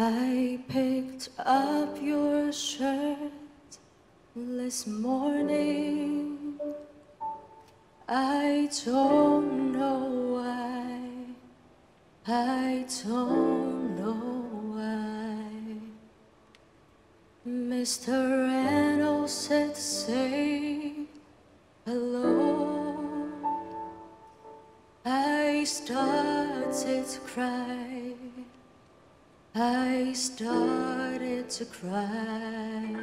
I picked up your shirt this morning. I don't know why. I don't know why. Mr. Reynolds said, say hello. I started cry. I started to cry.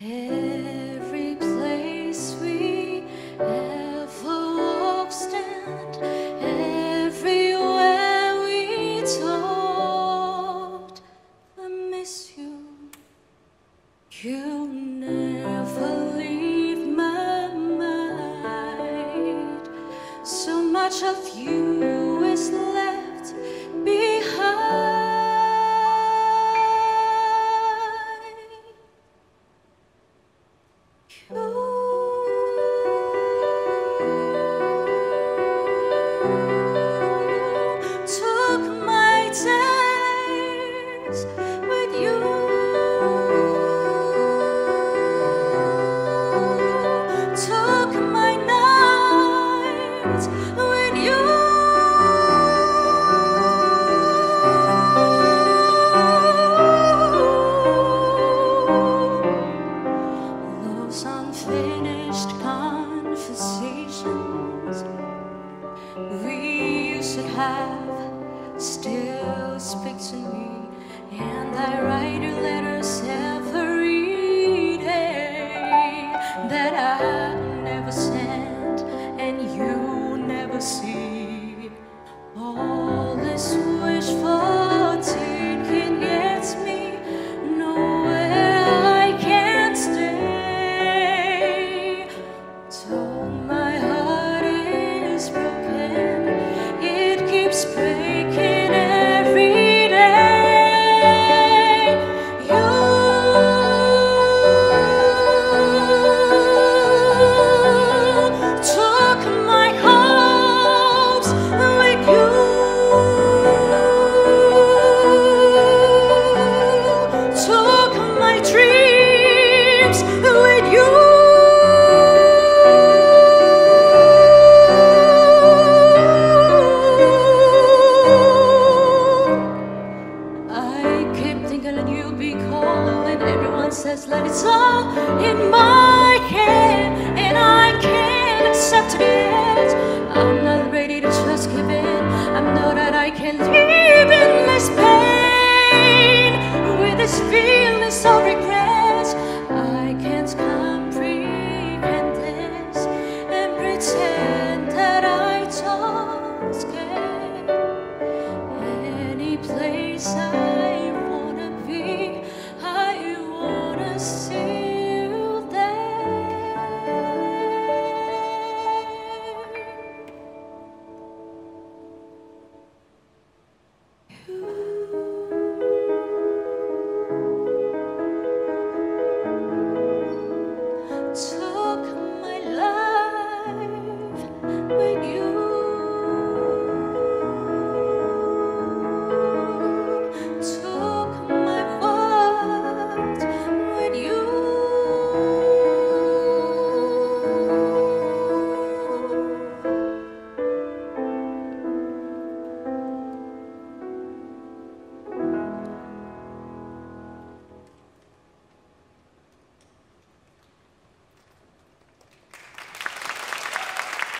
Every place we ever walked and everywhere we talked, I miss you. You never leave my mind. So much of you have still speak to me, and I place of regret. I can't comprehend this and pretend that I don't care. Any place I